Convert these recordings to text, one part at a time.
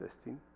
Testing.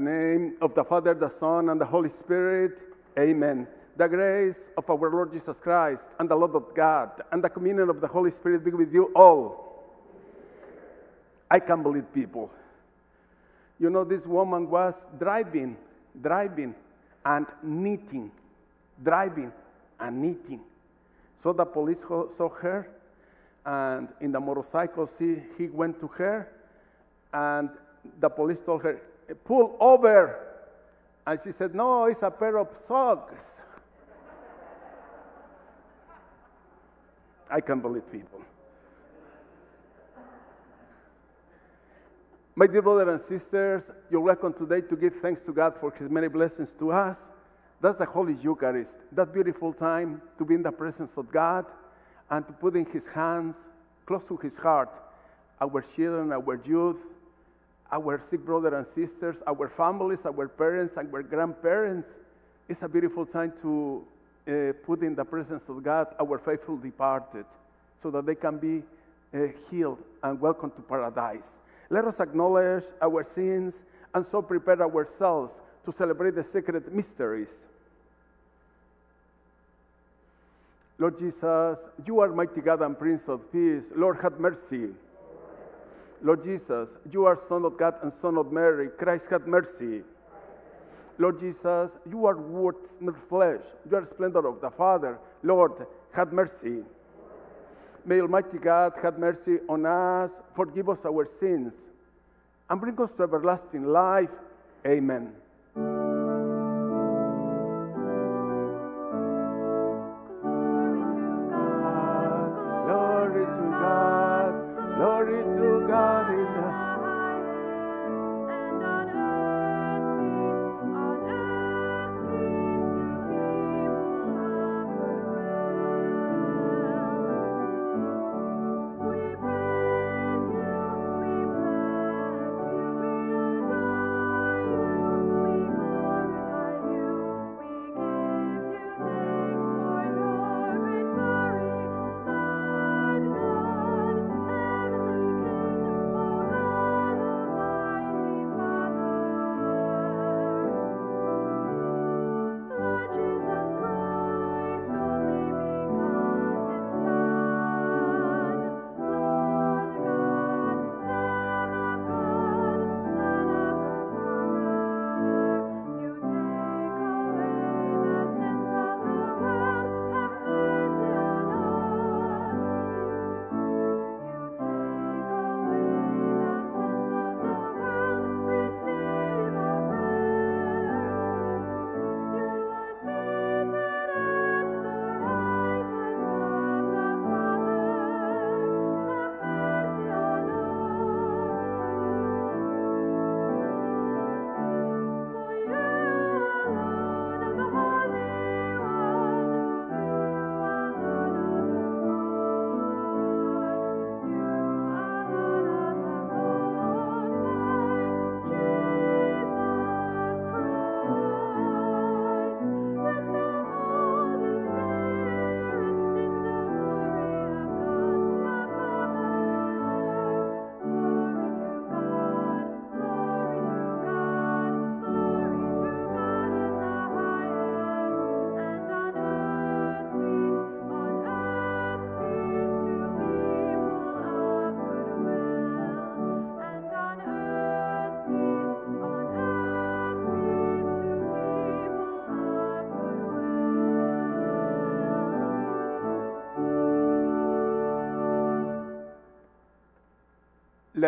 The name of the Father, the Son, and the Holy Spirit, amen. The grace of our Lord Jesus Christ and the love of God and the communion of the Holy Spirit be with you all. I can't believe people. You know, this woman was driving, driving, and knitting, driving and knitting. So the police saw her, and in the motorcycle, see, he went to her, and the police told her, pull over. And she said, no, it's a pair of socks. I can't believe people. My dear brothers and sisters, you're welcome today to give thanks to God for His many blessings to us. That's the Holy Eucharist, that beautiful time to be in the presence of God and to put in His hands, close to His heart, our children, our youth, our sick brothers and sisters, our families, our parents, and our grandparents. It's a beautiful time to uh, put in the presence of God our faithful departed so that they can be uh, healed and welcome to paradise. Let us acknowledge our sins and so prepare ourselves to celebrate the sacred mysteries. Lord Jesus, you are mighty God and Prince of Peace. Lord, have mercy. Lord Jesus, you are Son of God and Son of Mary. Christ, have mercy. Lord Jesus, you are word not flesh. You are splendor of the Father. Lord, have mercy. May Almighty God have mercy on us, forgive us our sins, and bring us to everlasting life. Amen.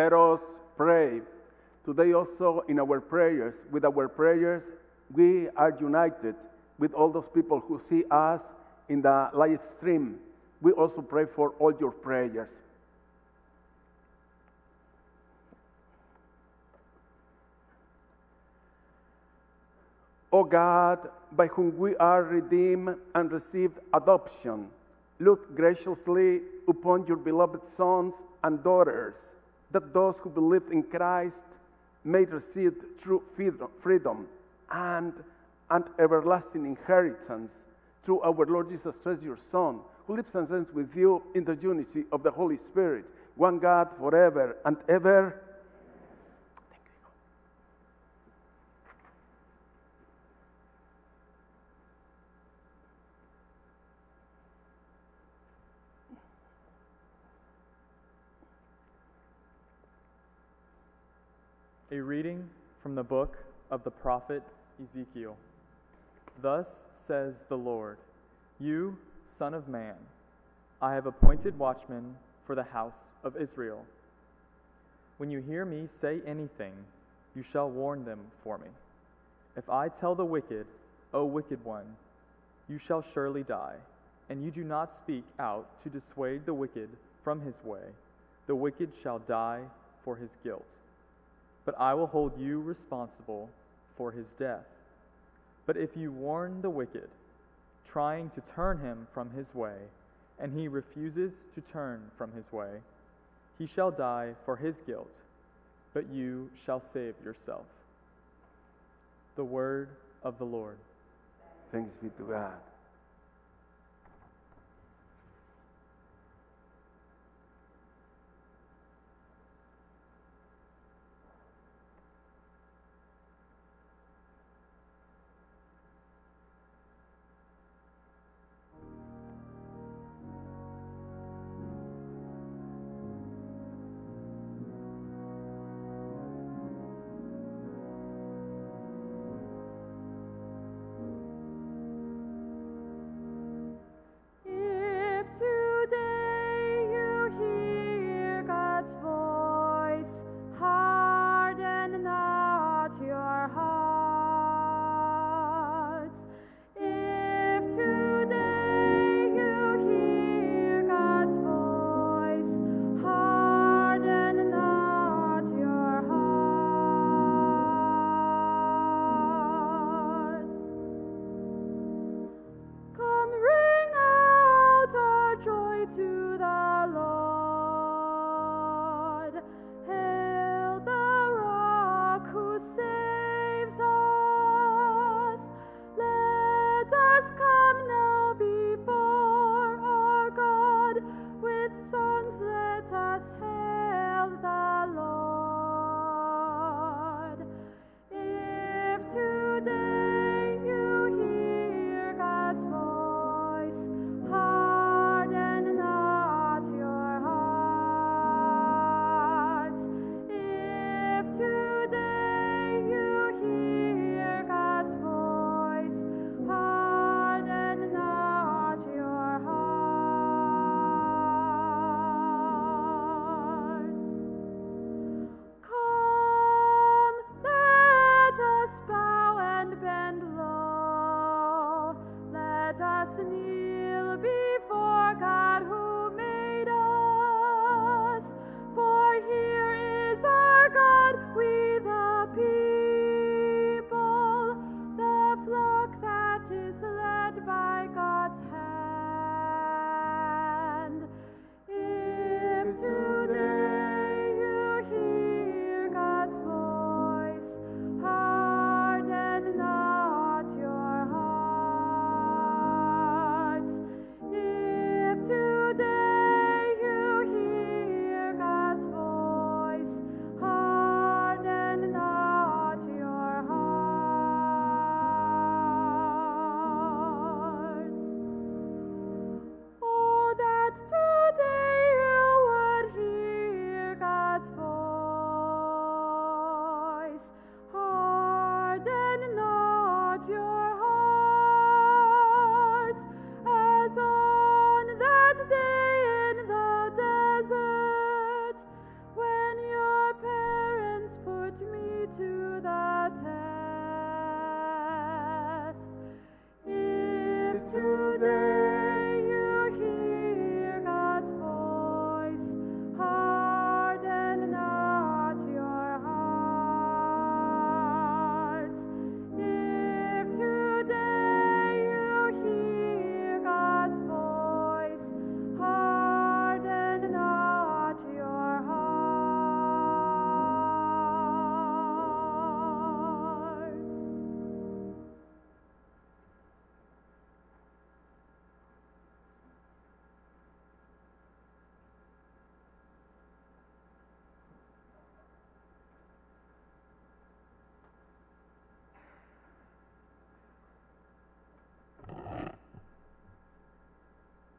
Let us pray. Today, also in our prayers, with our prayers, we are united with all those people who see us in the live stream. We also pray for all your prayers. O God, by whom we are redeemed and received adoption, look graciously upon your beloved sons and daughters, that those who believe in Christ may receive true freedom- and an everlasting inheritance through our Lord Jesus Christ, your Son, who lives and reigns with you in the unity of the Holy Spirit, one God forever and ever. A reading from the book of the prophet Ezekiel. Thus says the Lord You, Son of Man, I have appointed watchmen for the house of Israel. When you hear me say anything, you shall warn them for me. If I tell the wicked, O wicked one, you shall surely die, and you do not speak out to dissuade the wicked from his way, the wicked shall die for his guilt but I will hold you responsible for his death. But if you warn the wicked, trying to turn him from his way, and he refuses to turn from his way, he shall die for his guilt, but you shall save yourself. The word of the Lord. Thanks be to God.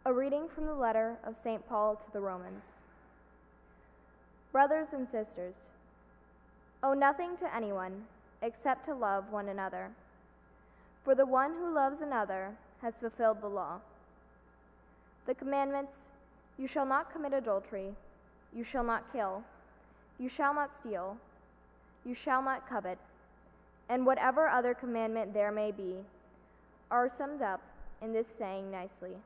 A reading from the letter of St. Paul to the Romans. Brothers and sisters, owe nothing to anyone except to love one another. For the one who loves another has fulfilled the law. The commandments you shall not commit adultery, you shall not kill, you shall not steal, you shall not covet, and whatever other commandment there may be are summed up in this saying nicely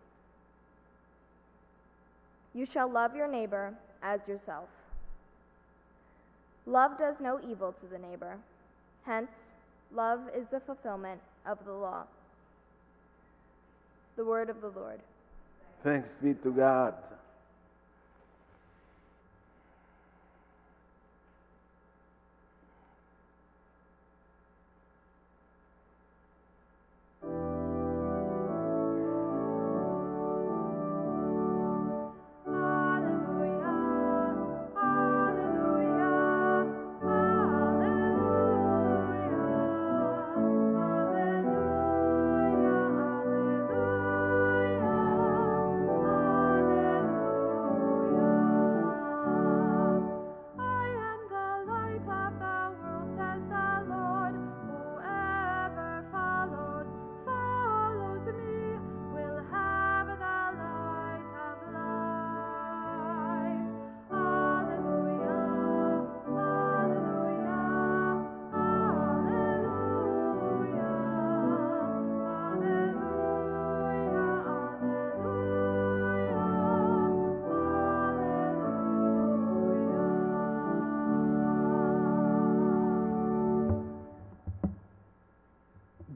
You shall love your neighbor as yourself. Love does no evil to the neighbor. Hence, love is the fulfillment of the law. The word of the Lord. Thanks be to God.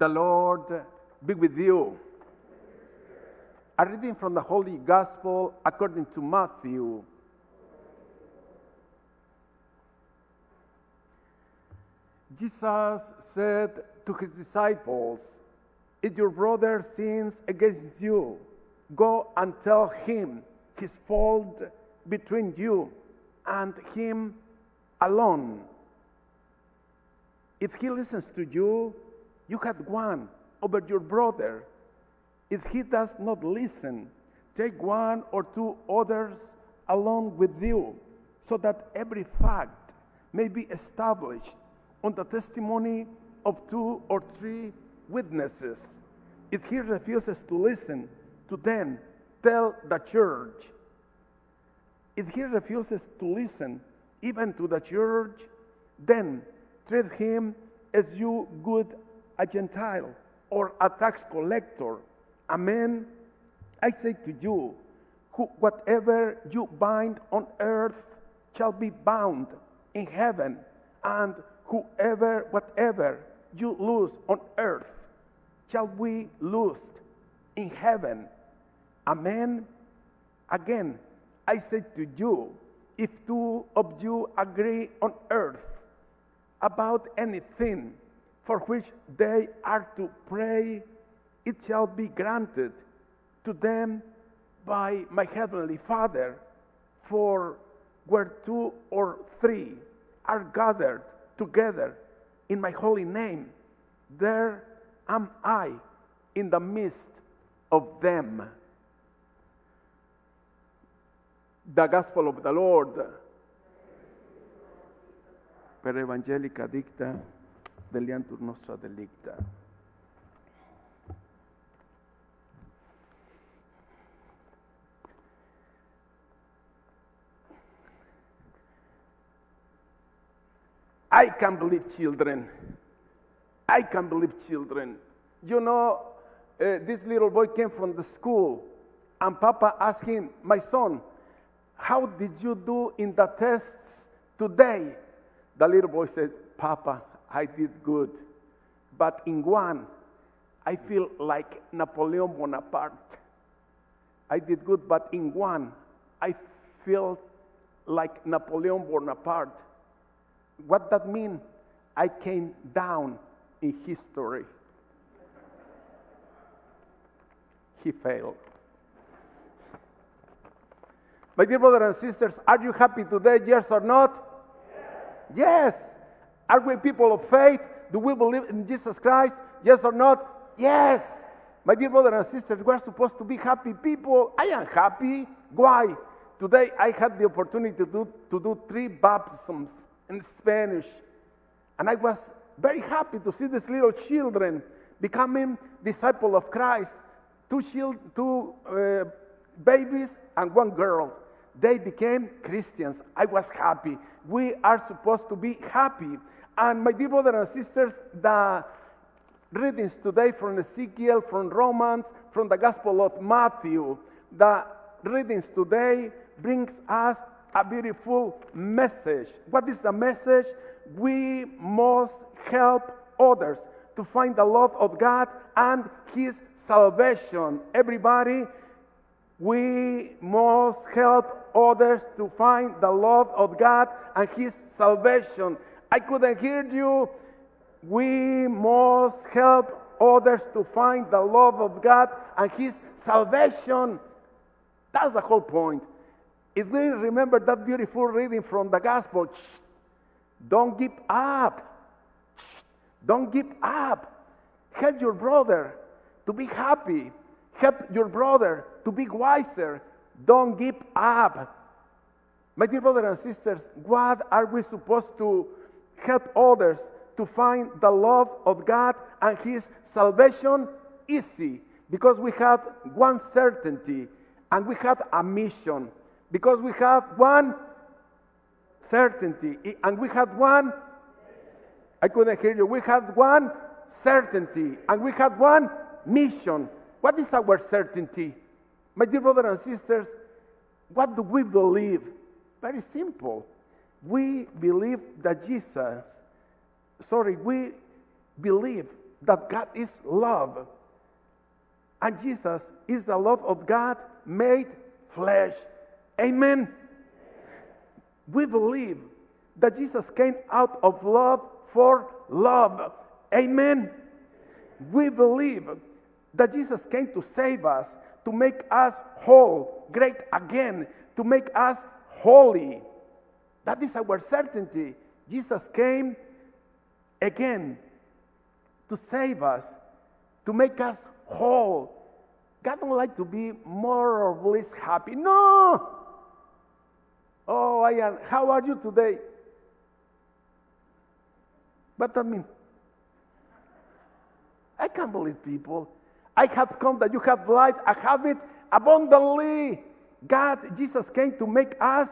The Lord be with you. A reading from the Holy Gospel according to Matthew. Jesus said to his disciples, If your brother sins against you, go and tell him his fault between you and him alone. If he listens to you, you had won over your brother. If he does not listen, take one or two others along with you, so that every fact may be established on the testimony of two or three witnesses. If he refuses to listen to them, tell the church. If he refuses to listen even to the church, then treat him as you would a Gentile or a tax collector. a man, I say to you, who, whatever you bind on earth shall be bound in heaven, and whoever, whatever you lose on earth shall be loosed in heaven. Amen. Again, I say to you, if two of you agree on earth about anything for which they are to pray, it shall be granted to them by my heavenly Father. For where two or three are gathered together in my holy name, there am I in the midst of them. The Gospel of the Lord. Per evangelica dicta deleantur nostra delicta. I can't believe children. I can't believe children. You know, uh, this little boy came from the school, and Papa asked him, My son, how did you do in the tests today? The little boy said, Papa, I did good. But in one, I feel like Napoleon Bonaparte. I did good, but in one, I feel like Napoleon Bonaparte. What that mean? I came down in history. He failed. My dear brothers and sisters, are you happy today? Yes or not? Yes. Are we people of faith? Do we believe in Jesus Christ? Yes or not? Yes. My dear brothers and sisters, we're supposed to be happy people. I am happy. Why? Today I had the opportunity to do, to do three baptisms in Spanish. And I was very happy to see these little children becoming disciple of Christ. Two, chil- two uh, babies and one girl. They became Christians. I was happy. We are supposed to be happy. And my dear brothers and sisters, the readings today from Ezekiel, from Romans, from the Gospel of Matthew, the readings today brings us a beautiful message. What is the message? We must help others to find the love of God and His salvation. Everybody, we must help others to find the love of God and His salvation. I couldn't hear you. We must help others to find the love of God and His salvation. That's the whole point. If we remember that beautiful reading from the Gospel, don't give up. Don't give up. Help your brother to be happy. Help your brother to be wiser. Don't give up. My dear brothers and sisters, what are we supposed to help others to find the love of God and His salvation? Easy, because we have one certainty and we have a mission. Because we have one certainty and we have one, I couldn't hear you, we have one certainty and we have one mission. What is our certainty? My dear brothers and sisters, what do we believe? Very simple. We believe that Jesus, sorry, we believe that God is love. And Jesus is the love of God made flesh. Amen. We believe that Jesus came out of love for love. Amen. We believe that Jesus came to save us, to make us whole, great again, to make us holy. That is our certainty. Jesus came again to save us, to make us whole. God don't like to be more or less happy. No! Oh, I am. How are you today? What that mean? I can't believe people. I have come that you have life. I have it abundantly. God, Jesus came to make us,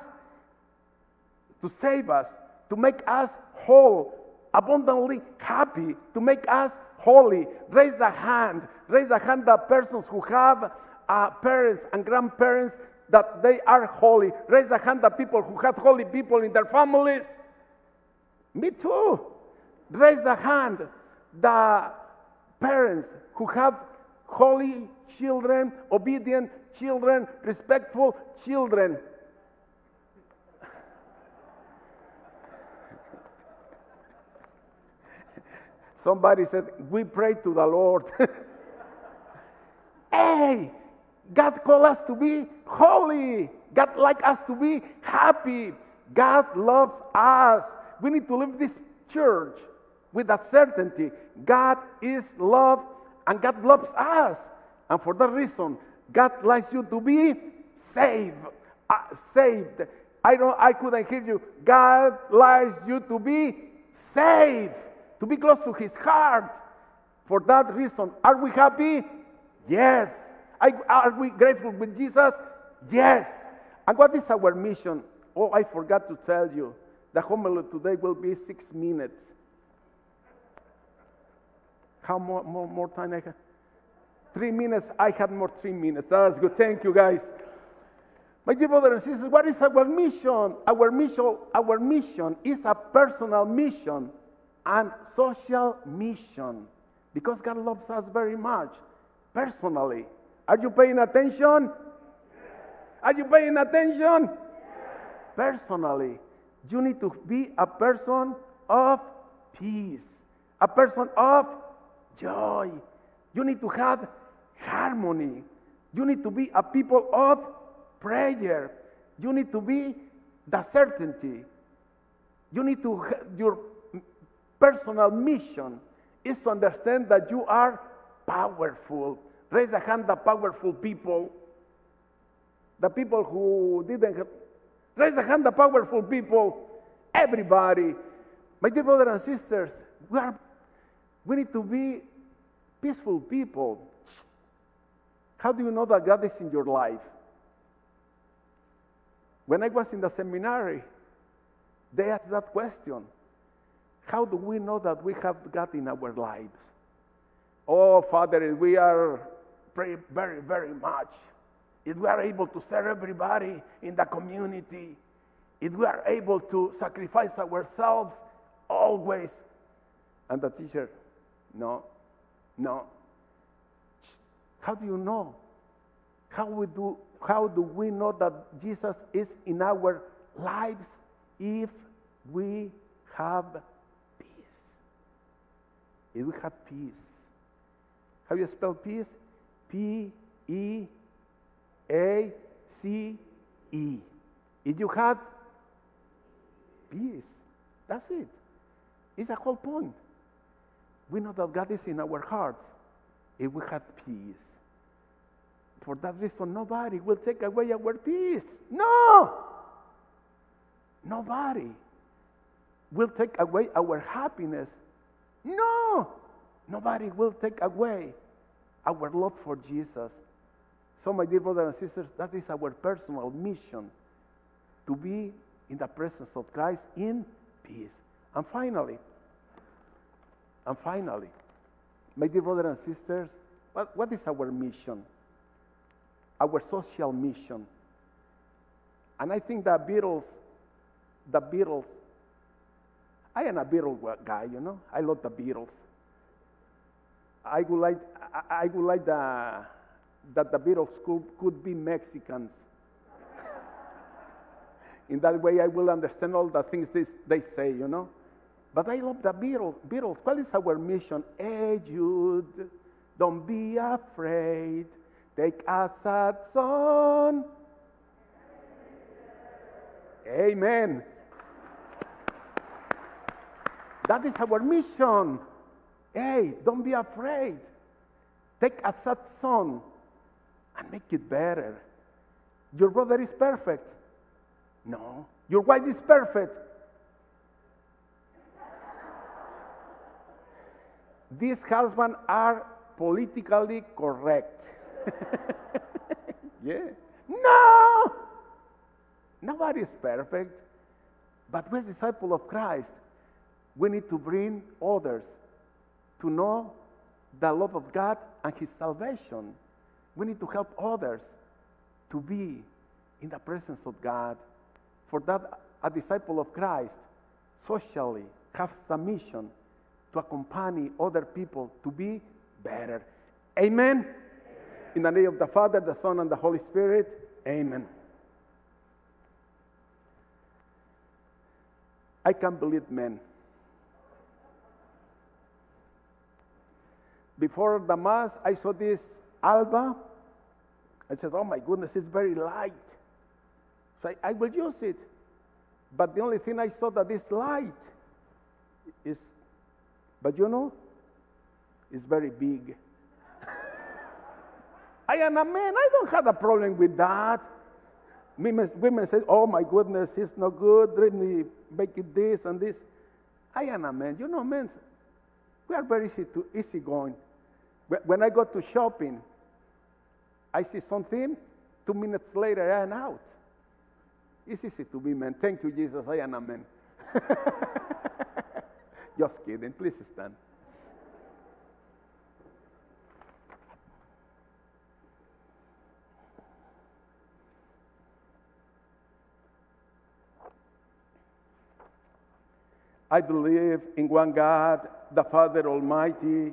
to save us, to make us whole, abundantly happy, to make us holy. Raise a hand. Raise a hand the persons who have uh, parents and grandparents that they are holy. Raise a hand the people who have holy people in their families. Me too. Raise a hand the parents who have holy children, obedient children, respectful children. Somebody said, We pray to the Lord. hey, God called us to be holy. God like us to be happy. God loves us. We need to live this church with that certainty. God is love and God loves us. And for that reason, God likes you to be saved. Uh, saved. I don't I couldn't hear you. God likes you to be saved, to be close to his heart. For that reason, are we happy? Yes. Are we grateful with Jesus? Yes. And what is our mission? Oh, I forgot to tell you. The homily today will be six minutes. How more, more, more time I have? Three minutes. I had more three minutes. That's good. Thank you, guys. My dear brothers and sisters, what is our mission? Our mission, our mission is a personal mission and social mission because God loves us very much personally. Are you paying attention? Are you paying attention? Personally, you need to be a person of peace, a person of joy. You need to have harmony. You need to be a people of prayer. You need to be the certainty. You need to, have your personal mission is to understand that you are powerful, Raise the hand the powerful people. The people who didn't have, raise the hand the powerful people. Everybody. My dear brothers and sisters, we, are, we need to be peaceful people. How do you know that God is in your life? When I was in the seminary, they asked that question How do we know that we have God in our lives? Oh, Father, we are pray very, very much. If we are able to serve everybody in the community, if we are able to sacrifice ourselves always. And the teacher, no, no. How do you know? How, we do, how do we know that Jesus is in our lives if we have? If we have peace. How you spell peace? P E A C E. If you have peace, that's it. It's a whole point. We know that God is in our hearts if we have peace. For that reason, nobody will take away our peace. No! Nobody will take away our happiness. No! Nobody will take away our love for Jesus. So, my dear brothers and sisters, that is our personal mission to be in the presence of Christ in peace. And finally, and finally, my dear brothers and sisters, what, what is our mission? Our social mission. And I think the Beatles, the Beatles, I am a Beatles guy, you know. I love the Beatles. I would like, I, I would like the, that the Beatles could, could be Mexicans. In that way, I will understand all the things they, they say, you know. But I love the Beatles. Beatles, what is our mission? Hey, Jude, don't be afraid. Take a sad song. Amen. That is our mission. Hey, don't be afraid. Take a sad song and make it better. Your brother is perfect. No. Your wife is perfect. These husbands are politically correct. yeah. No! Nobody is perfect. But we're disciples of Christ. We need to bring others to know the love of God and His salvation. We need to help others to be in the presence of God. For that, a disciple of Christ socially has the mission to accompany other people to be better. Amen. In the name of the Father, the Son, and the Holy Spirit. Amen. I can't believe men. Before the Mass, I saw this alba. I said, Oh my goodness, it's very light. So I, I will use it. But the only thing I saw that is light is, but you know, it's very big. I am a man. I don't have a problem with that. Women, women say, oh my goodness, it's not good. Let me make it this and this. I am a man. You know, men, we are very easy, to, easy going. When I go to shopping, I see something, two minutes later I am out. It's easy to be man. Thank you, Jesus. I am a man. Just kidding. Please stand. I believe in one God, the Father Almighty,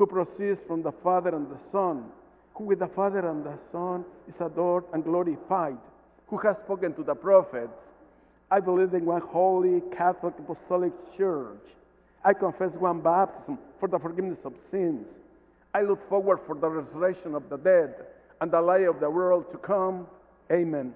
who proceeds from the Father and the Son, who with the Father and the Son is adored and glorified, who has spoken to the prophets. I believe in one holy Catholic Apostolic Church. I confess one baptism for the forgiveness of sins. I look forward for the resurrection of the dead and the life of the world to come. Amen.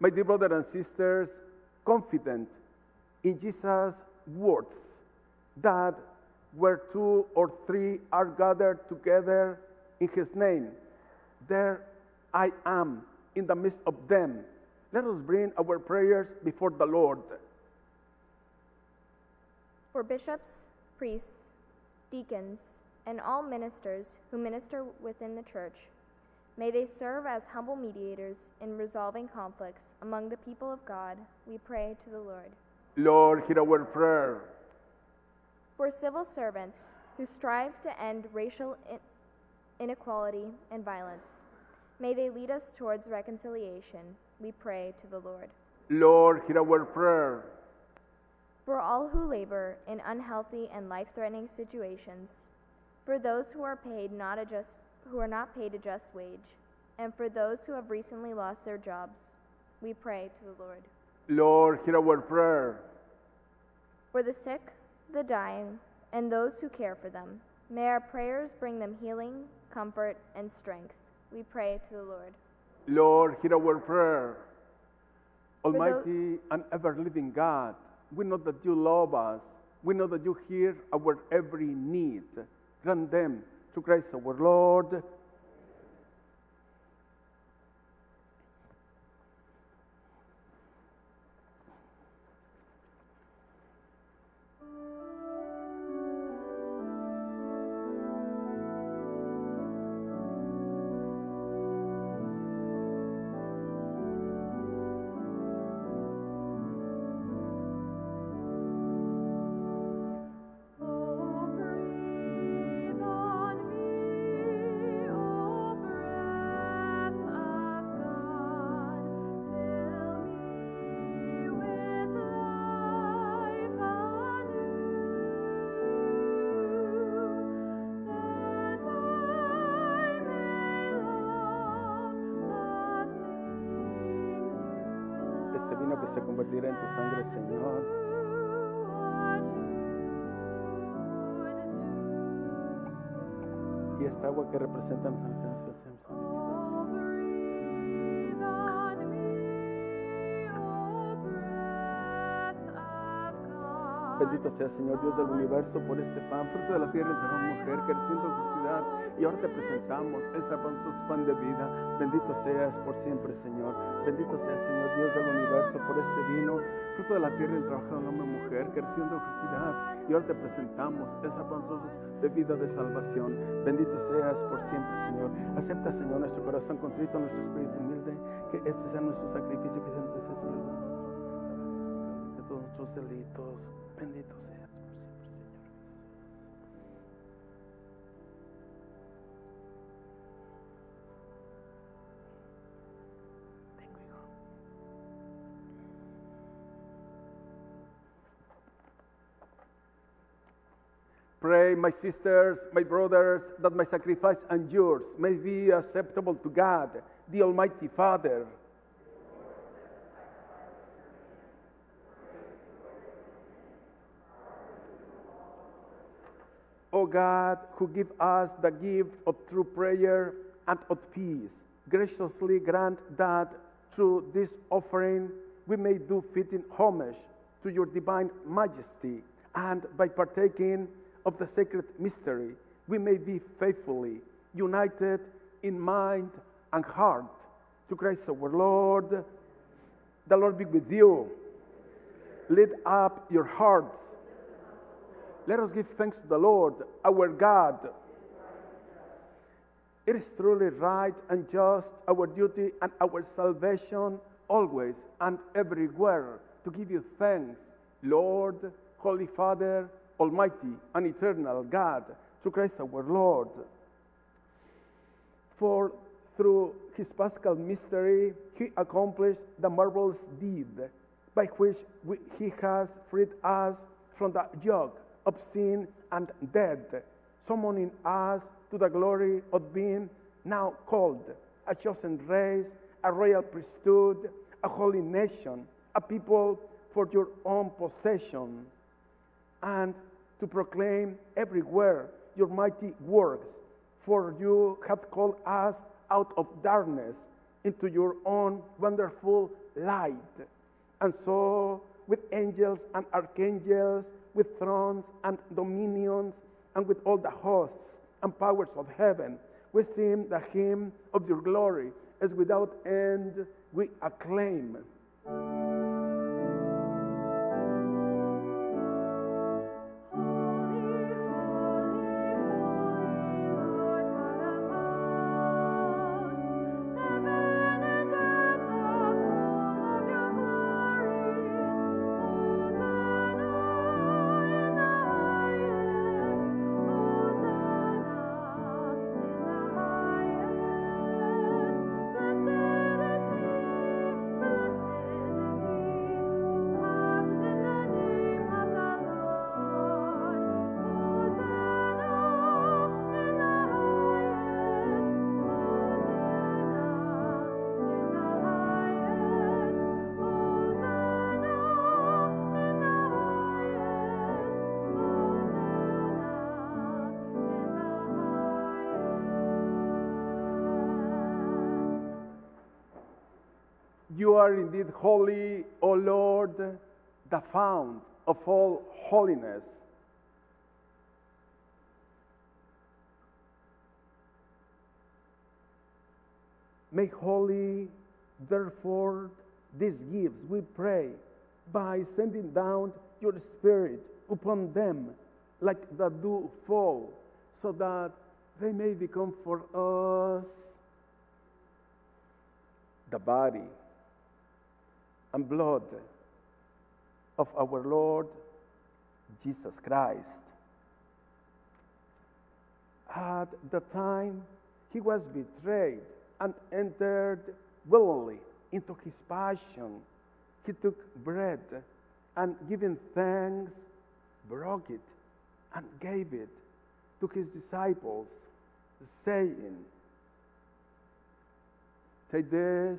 My dear brothers and sisters, confident in Jesus' words that where two or three are gathered together in his name, there I am in the midst of them. Let us bring our prayers before the Lord. For bishops, priests, deacons, and all ministers who minister within the church, may they serve as humble mediators in resolving conflicts among the people of God, we pray to the Lord. Lord, hear our prayer. For civil servants who strive to end racial in- inequality and violence, may they lead us towards reconciliation, we pray to the Lord. Lord, hear our prayer. For all who labor in unhealthy and life-threatening situations, for those who are paid not a just, who are not paid a just wage, and for those who have recently lost their jobs, we pray to the Lord. Lord, hear our prayer. For the sick, the dying, and those who care for them, may our prayers bring them healing, comfort, and strength. We pray to the Lord. Lord, hear our prayer. For Almighty and ever living God, we know that you love us. We know that you hear our every need. Grant them to Christ our Lord. Bendito sea, Señor Dios del universo, por este pan, fruto de la tierra entre una mujer, que recién felicidad. Y ahora te presentamos el su pan de vida. Bendito seas por siempre, Señor. Bendito sea, Señor Dios del universo, por este vino, fruto de la tierra entre una mujer, que recién felicidad. Y ahora te presentamos esa pan de vida de salvación. Bendito seas por siempre, Señor. Acepta, Señor, nuestro corazón contrito, nuestro espíritu humilde, que este sea nuestro sacrificio, que siempre Señor delitos. Bendito seas por siempre, Señor. Tengo hijo. Pray, my sisters, my brothers, that my sacrifice and yours may be acceptable to God, the Almighty Father. O God, who give us the gift of true prayer and of peace, graciously grant that through this offering we may do fitting homage to your divine majesty, and by partaking of the sacred mystery, we may be faithfully united in mind and heart to Christ our Lord. The Lord be with you. lift up your hearts. Let us give thanks to the Lord, our God. It is truly right and just, our duty and our salvation, always and everywhere, to give you thanks, Lord, Holy Father, Almighty and eternal God, through Christ our Lord. For through his Paschal mystery, he accomplished the marvelous deed by which we, he has freed us from the yoke of sin and death, summoning us to the glory of being now called a chosen race, a royal priesthood, a holy nation, a people for your own possession, and to proclaim everywhere your mighty works. For you have called us out of darkness into your own wonderful light. And so, with angels and archangels, with thrones and dominions, and with all the hosts and powers of heaven, we sing the hymn of your glory, as without end we acclaim. Are indeed holy, O Lord, the fount of all holiness. Make holy, therefore, these gifts, we pray, by sending down your Spirit upon them like the dew fall, so that they may become for us the body and blood of our Lord Jesus Christ. At the time he was betrayed and entered willingly into his passion, he took bread and giving thanks, broke it and gave it to his disciples, saying, Take this,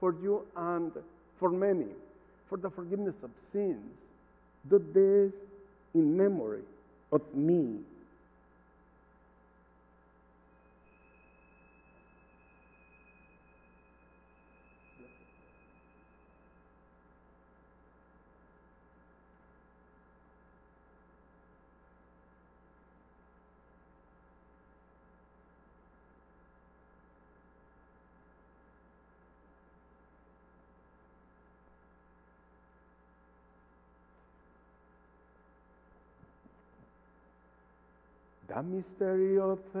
for you and for many for the forgiveness of sins. Do this in memory of me. The mystery of faith.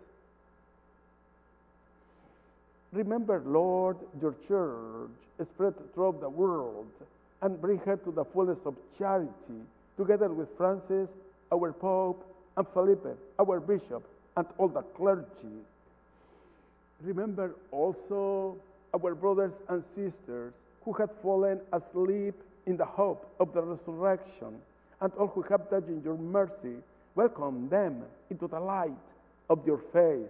Remember, Lord, your church spread throughout the world and bring her to the fullness of charity, together with Francis, our Pope, and Felipe, our Bishop, and all the clergy. Remember also our brothers and sisters who had fallen asleep in the hope of the resurrection, and all who have died in your mercy. Welcome them into the light of your face.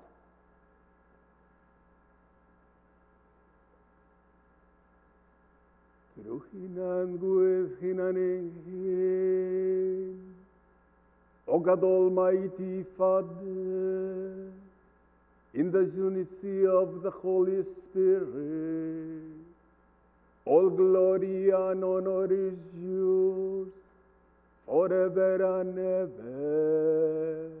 Through Hinan with Hinanin, O God Almighty Father, in the unity of the Holy Spirit, all glory and honor is yours forever and ever.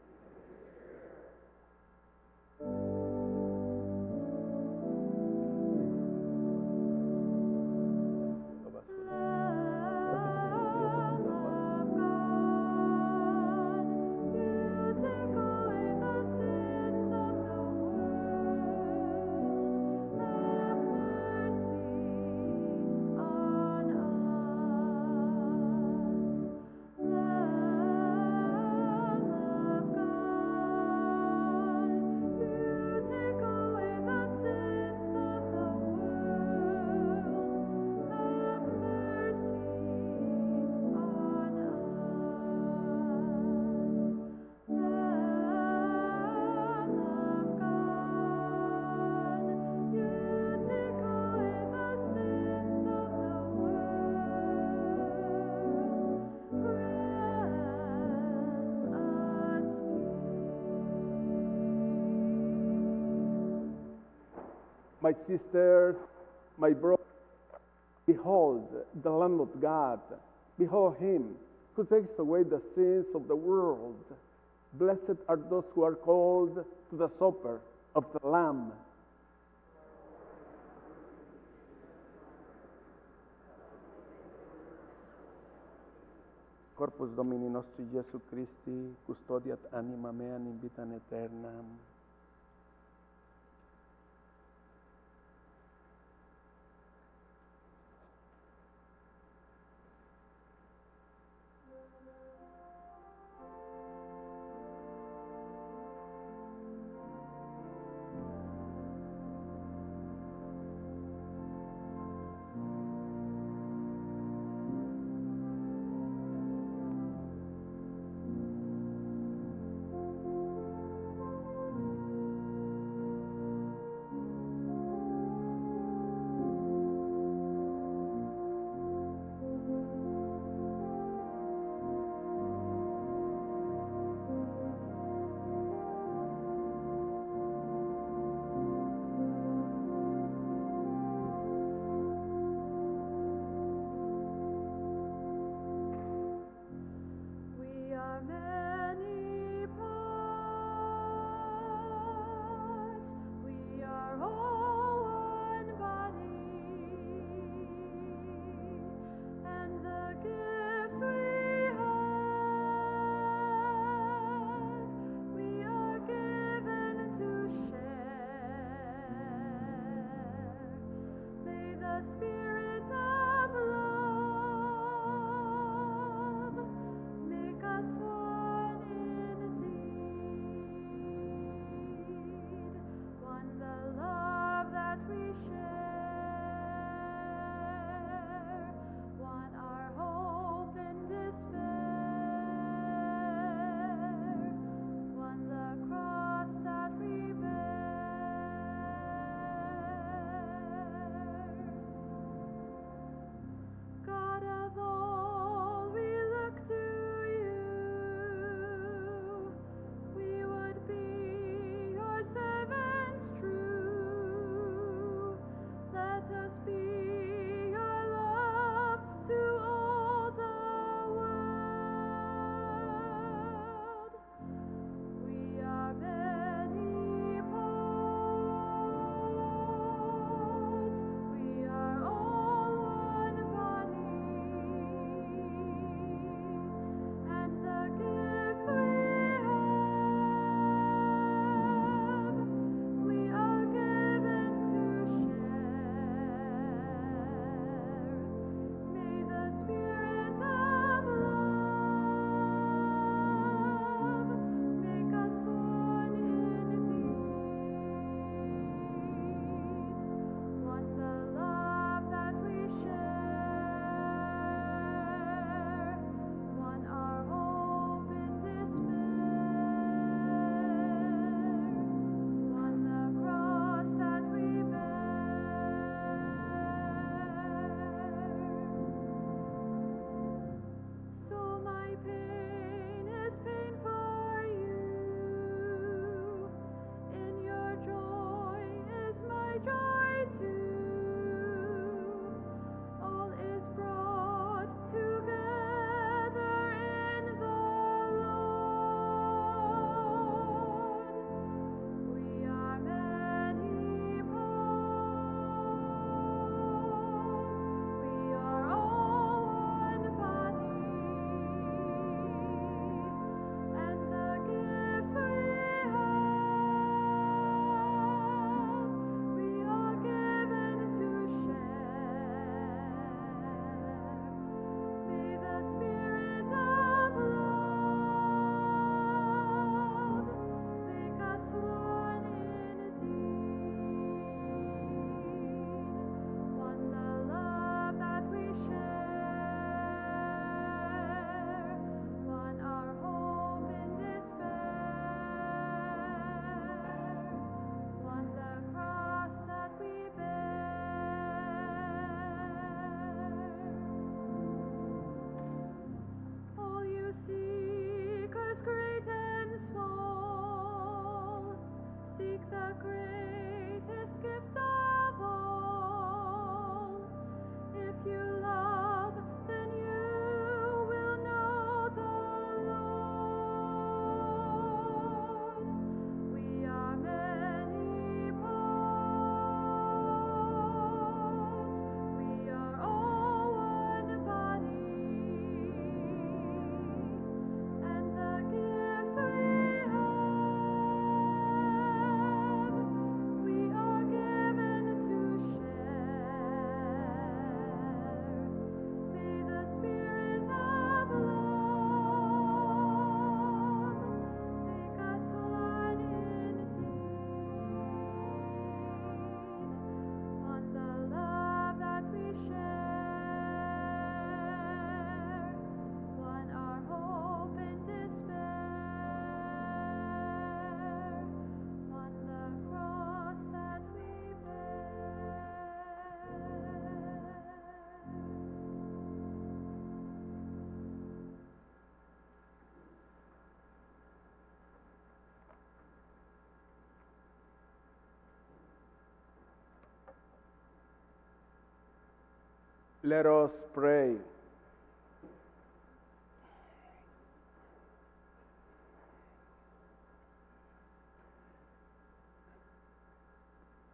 My sisters, my brothers, behold the Lamb of God. Behold him who takes away the sins of the world. Blessed are those who are called to the supper of the Lamb. Corpus Domini nostri Jesu Christi, custodiat anima meam in vita aeternam. Let us pray.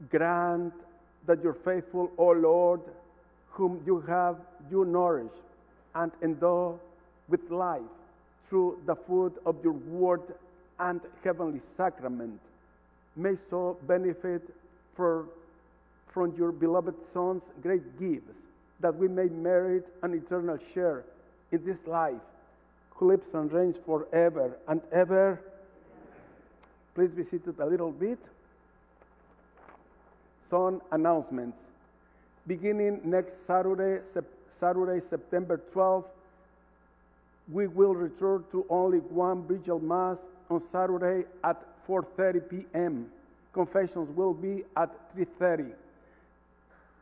Grant that your faithful, O Lord, whom you have you nourish and endow with life through the food of your word and heavenly sacrament, may so benefit for, from your beloved Son's great gifts, that we may merit an eternal share in this life, who lives and reigns forever and ever. Please be seated a little bit. Some announcements. Beginning next Saturday, Sep- Saturday, September 12th, we will return to only one vigil mass on Saturday at 4:30 p.m. Confessions will be at 3:30.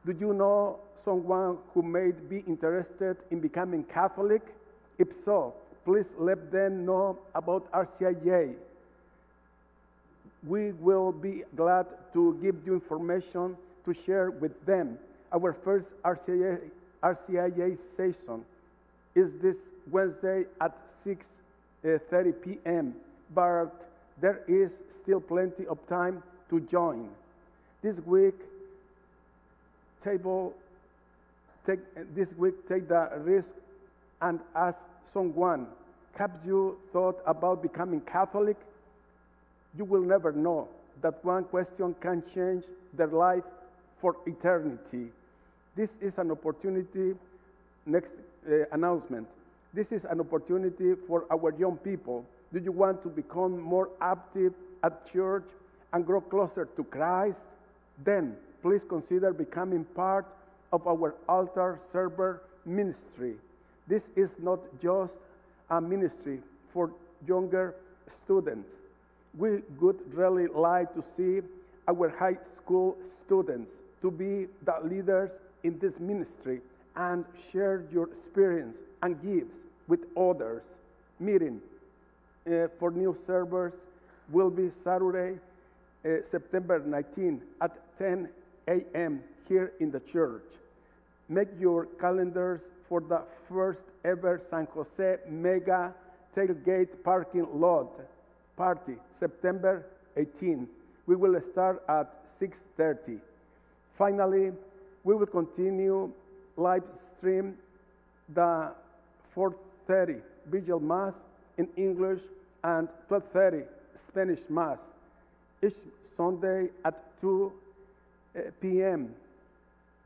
Do you know someone who may be interested in becoming Catholic? If so, please let them know about RCIA. We will be glad to give you information to share with them. Our first RCIA, RCIA session is this Wednesday at 6:30 uh, p.m. But there is still plenty of time to join. This week, table take this week take the risk and ask someone, have you thought about becoming Catholic? You will never know that one question can change their life for eternity. This is an opportunity, next uh, announcement. This is an opportunity for our young people. Do you want to become more active at church and grow closer to Christ? Then please consider becoming part of our altar server ministry. This is not just a ministry for younger students. We would really like to see our high school students to be the leaders in this ministry and share your experience and gifts with others. Meeting uh, for new servers will be Saturday, uh, September 19 at 10 a.m. here in the church. Make your calendars for the first ever San Jose Mega Tailgate Parking Lot Party, September 18. We will start at 6:30. Finally, we will continue live stream the 4:30 Vigil Mass in English and 12:30 Spanish Mass each Sunday at 2 uh, p.m.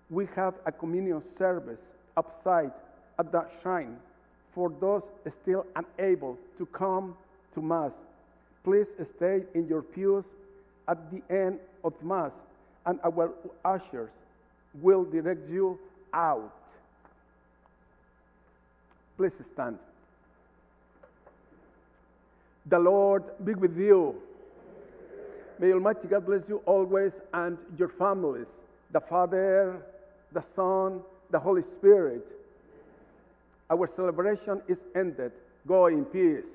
We have a communion service outside at the shrine for those still unable to come to Mass. Please stay in your pews at the end of Mass, and our ushers will direct you out. Please stand. The Lord be with you. May Almighty God bless you always and your families, the Father, the Son, the Holy Spirit. Our celebration is ended. Go in peace.